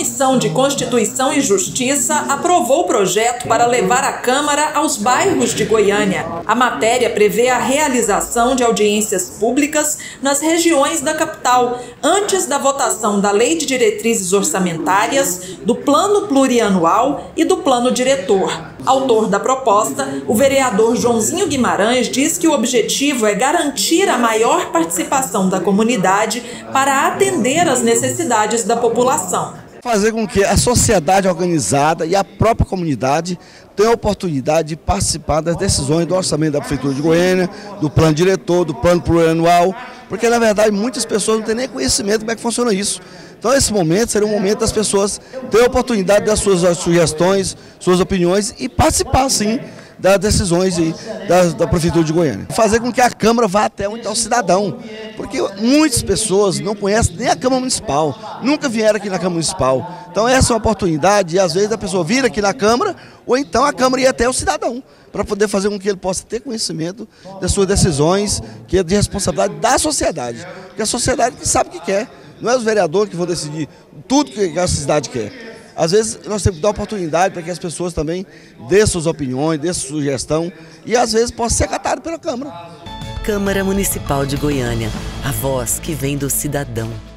Comissão de Constituição e Justiça aprovou o projeto para levar a Câmara aos bairros de Goiânia. A matéria prevê a realização de audiências públicas nas regiões da capital, antes da votação da Lei de Diretrizes Orçamentárias, do Plano Plurianual e do Plano Diretor. Autor da proposta, o vereador Joãozinho Guimarães diz que o objetivo é garantir a maior participação da comunidade para atender às necessidades da população. Fazer com que a sociedade organizada e a própria comunidade tenham a oportunidade de participar das decisões do orçamento da Prefeitura de Goiânia, do plano diretor, do plano plurianual, porque na verdade muitas pessoas não têm nem conhecimento como é que funciona isso. Então esse momento seria um momento das pessoas terem a oportunidade das suas sugestões, suas opiniões e participar sim das decisões da, da, Prefeitura de Goiânia. Fazer com que a Câmara vá até onde está o cidadão, porque muitas pessoas não conhecem nem a Câmara Municipal, nunca vieram aqui na Câmara Municipal. Então essa é uma oportunidade, e às vezes a pessoa vir aqui na Câmara, ou então a Câmara ir até o cidadão, para poder fazer com que ele possa ter conhecimento das suas decisões, que é de responsabilidade da sociedade, porque a sociedade sabe o que quer, não é os vereadores que vão decidir tudo que a cidade quer. Às vezes nós temos que dar oportunidade para que as pessoas também dêem suas opiniões, dêem sugestão e às vezes possa ser acatado pela Câmara. Câmara Municipal de Goiânia, a voz que vem do cidadão.